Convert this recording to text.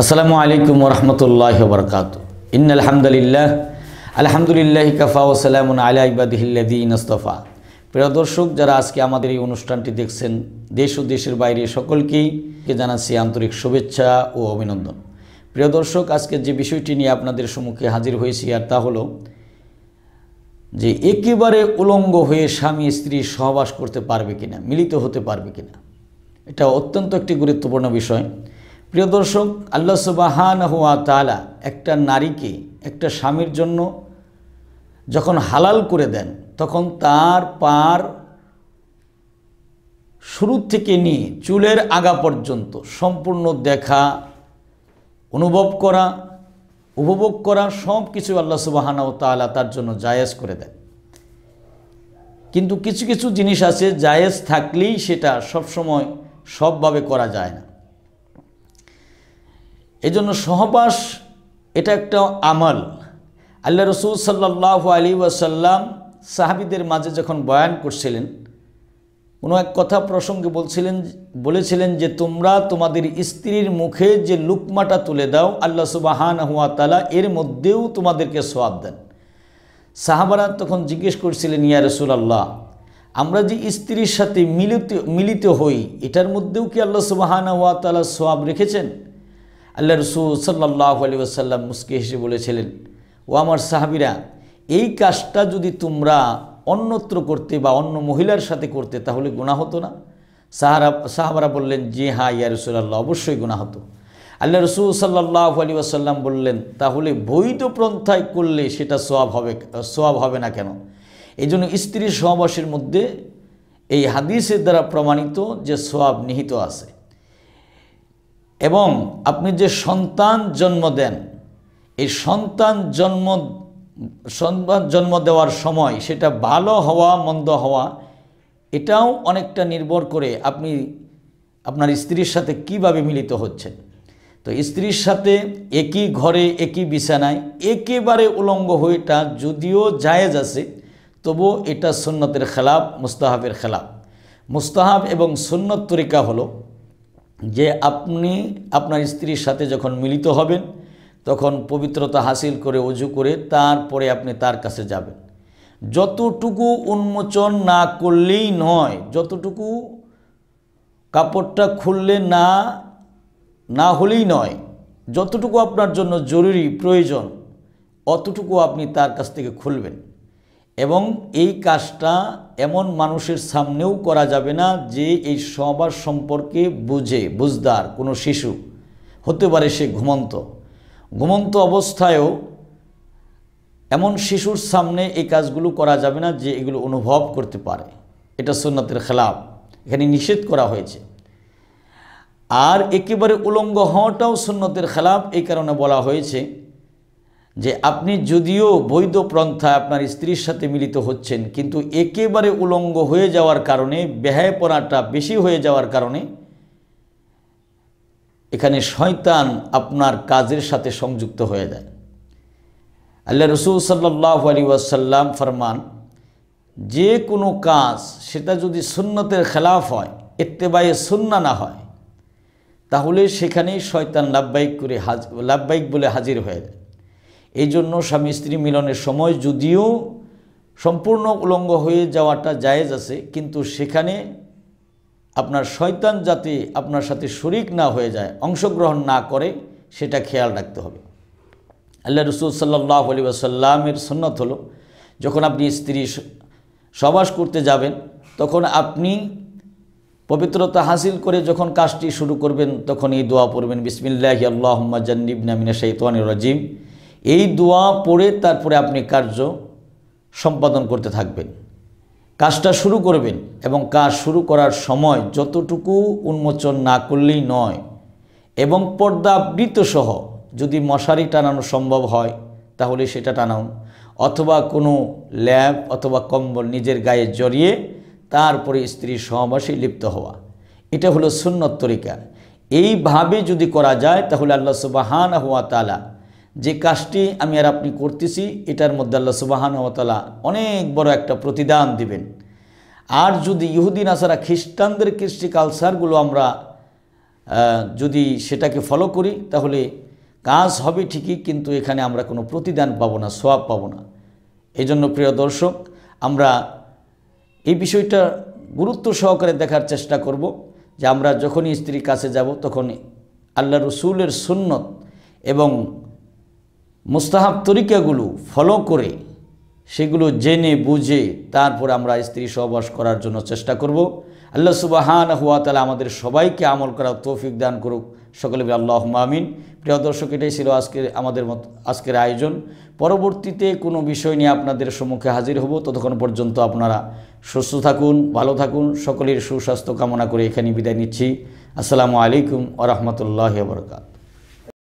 আসসালামু আলাইকুম রহমতুল্লাহ বরকাত ইন আলহামদুলিল্লাহ আলহামদুলিল্লাহ কাফা ও সালামুন আলা ইবাদিহিল্লাদিন ইস্তফা। প্রিয় দর্শক, যারা আজকে আমাদের এই অনুষ্ঠানটি দেখছেন, দেশ ও দেশের বাইরে সকলকেই জানাচ্ছি আন্তরিক শুভেচ্ছা ও অভিনন্দন। প্রিয় দর্শক, আজকে যে বিষয়টি নিয়ে আপনাদের সম্মুখে হাজির হয়েছি, আর তা হলো যে একেবারে উলঙ্গ হয়ে স্বামী স্ত্রী সহবাস করতে পারবে কিনা, মিলিত হতে পারবে কিনা, এটা অত্যন্ত একটি গুরুত্বপূর্ণ বিষয়। প্রিয় দর্শক, আল্লাহ সুবাহান হুয়া তালা একটা নারীকে, একটা স্বামীর জন্য যখন হালাল করে দেন, তখন তার পার শুরু থেকে নিয়ে চুলের আগা পর্যন্ত সম্পূর্ণ দেখা, অনুভব করা, উপভোগ করা সব কিছু আল্লাহ ও তালা তার জন্য জায়েজ করে দেন। কিন্তু কিছু কিছু জিনিস আছে জায়েজ থাকলেই সেটা সবসময় সবভাবে করা যায় না। এজন্য সহবাস এটা একটা আমল। আল্লাহ রসুল সাল্লাহ আলী ওয়াসাল্লাম সাহাবিদের মাঝে যখন বয়ান করছিলেন, কোনো এক কথা প্রসঙ্গে বলছিলেন, বলেছিলেন যে তোমরা তোমাদের স্ত্রীর মুখে যে লুকমাটা তুলে দাও, আল্লাহ সুবাহান হুয়া তালা এর মধ্যেও তোমাদেরকে সোয়াব দেন। সাহাবারা তখন জিজ্ঞেস করছিলেন, ইয়া রসুল আল্লাহ আমরা যে স্ত্রীর সাথে মিলিত মিলিত হই, এটার মধ্যেও কি আল্লাহ সুবাহান হুয়া তালা সোয়াব রেখেছেন? আল্লাহ রসুল সাল্লাহ আলী আসাল্লাম মুসকে হেসে বলেছিলেন, ও আমার সাহাবিরা, এই কাজটা যদি তোমরা অন্যত্র করতে বা অন্য মহিলার সাথে করতে, তাহলে গুণা হতো না? সাহারা, সাহাবারা বললেন যে হ্যাঁ ইয়া রসুল্লাহ অবশ্যই গুণা হতো। আল্লাহ রসুল সাল্লাহ আলী আসাল্লাম বললেন, তাহলে বৈধ পন্থায় করলে সেটা সোয়াব হবে সোয়াব হবে না কেন? এই জন্য স্ত্রী সহবাসের মধ্যে এই হাদিসের দ্বারা প্রমাণিত যে সোয়াব নিহিত আছে। এবং আপনি যে সন্তান জন্ম দেন, এই সন্তান জন্ম সন্তান জন্ম দেওয়ার সময় সেটা ভালো হওয়া, মন্দ হওয়া, এটাও অনেকটা নির্ভর করে আপনি আপনার স্ত্রীর সাথে কীভাবে মিলিত হচ্ছেন। তো স্ত্রীর সাথে একই ঘরে, একই বিছানায় একেবারে উলঙ্গ হয়েটা যদিও জায়েজ আছে, তবুও এটা সুন্নতের খেলাফ, মুস্তাহাবের খেলাফ। মুস্তাহাব এবং সুন্নত তরিকা হলো যে আপনি আপনার স্ত্রীর সাথে যখন মিলিত হবেন, তখন পবিত্রতা হাসিল করে অজু করে তারপরে আপনি তার কাছে যাবেন। যতটুকু উন্মোচন না করলেই নয়, যতটুকু কাপড়টা খুললে না না হলেই নয়, যতটুকু আপনার জন্য জরুরি, প্রয়োজন, অতটুকু আপনি তার কাছ থেকে খুলবেন। এবং এই কাজটা এমন মানুষের সামনেও করা যাবে না যে এই সবার সম্পর্কে বুঝে, বুঝদার কোনো শিশু। হতে পারে সে ঘুমন্ত। ঘুমন্ত অবস্থায়ও এমন শিশুর সামনে এই কাজগুলো করা যাবে না যে এগুলো অনুভব করতে পারে। এটা সুন্নতের খেলাফ। এখানে নিষেধ করা হয়েছে। আর একেবারে উলঙ্গ হওয়াটাও সুন্নতের খেলাফ। এই কারণে বলা হয়েছে যে আপনি যদিও বৈধ প্রন্থায় আপনার স্ত্রীর সাথে মিলিত হচ্ছেন, কিন্তু একেবারে উলঙ্গ হয়ে যাওয়ার কারণে ব্যয়পনাটা বেশি হয়ে যাওয়ার কারণে, এখানে শয়তান আপনার কাজের সাথে সংযুক্ত হয়ে যায়। আল্লাহ রসুল সাল্লাহ আলী ওয়াসাল্লাম ফরমান, যে কোনো কাজ সেটা যদি সুন্নতের খেলাফ হয় এত্তেবায়ে সুন্না না হয়, তাহলে সেখানেই শয়তান লাভবাহিক করে হাজ, লাভবাহিক বলে হাজির হয়ে যায়। এই জন্য স্বামী স্ত্রী মিলনের সময় যদিও সম্পূর্ণ উলঙ্গ হয়ে যাওয়াটা জায়েজ আছে, কিন্তু সেখানে আপনার শয়তান যাতে আপনার সাথে শরিক না হয়ে যায়, অংশগ্রহণ না করে, সেটা খেয়াল রাখতে হবে। আল্লাহ রসুল সাল্লাহ আলী আসাল্লামের সন্ন্যত হলো, যখন আপনি স্ত্রী সবাস করতে যাবেন, তখন আপনি পবিত্রতা হাসিল করে যখন কাজটি শুরু করবেন তখন এই দোয়া পড়বেন, বিসমিল্লাহ আল্লাহম্মা জান্নিব নামিনা শৈতান রাজিম। এই দোয়া পড়ে তারপরে আপনি কার্য সম্পাদন করতে থাকবেন। কাজটা শুরু করবেন এবং কাজ শুরু করার সময় যতটুকু উন্মোচন না করলেই নয় এবং পর্দাবৃত সহ যদি মশারি টানানো সম্ভব হয়, তাহলে সেটা টানান অথবা কোনো ল্যাব অথবা কম্বল নিজের গায়ে জড়িয়ে তারপরে স্ত্রীর সহবাসে লিপ্ত হওয়া। এটা হলো সুন্নত তরিকা। এইভাবে যদি করা যায়, তাহলে আল্লাহ সুবাহান হুয়া তালা যে কাজটি আমি আর আপনি করতেছি, এটার মধ্যে আল্লাহ সুবাহান তালা অনেক বড় একটা প্রতিদান দিবেন। আর যদি ইহুদিন আসারা খ্রিস্টানদের কৃষ্টি কালচারগুলো আমরা যদি সেটাকে ফলো করি, তাহলে কাজ হবে ঠিকই, কিন্তু এখানে আমরা কোনো প্রতিদান পাবো না সোয়াব পাবো না। এই জন্য প্রিয় দর্শক, আমরা এই বিষয়টা গুরুত্ব সহকারে দেখার চেষ্টা করব যে আমরা যখনই স্ত্রীর কাছে যাব, তখন আল্লাহ রসুলের সুন্নত এবং মুস্তাহাব তরিকাগুলো ফলো করে সেগুলো জেনে, বুঝে তারপর আমরা স্ত্রী সহবাস করার জন্য চেষ্টা করব। আল্লাহ সুবাহান হুয়া তালা আমাদের সবাইকে আমল করার তৌফিক দান করুক। সকলে আল্লাহ মামিন প্রিয় দর্শক, এটাই ছিল আজকের, আমাদের মত, আজকের আয়োজন। পরবর্তীতে কোনো বিষয় নিয়ে আপনাদের সম্মুখে হাজির হব। ততক্ষণ পর্যন্ত আপনারা সুস্থ থাকুন, ভালো থাকুন। সকলের সুস্বাস্থ্য কামনা করে এখানে বিদায় নিচ্ছি। আসসালামু আলাইকুম ওরহমতুল্লাহ বরকাত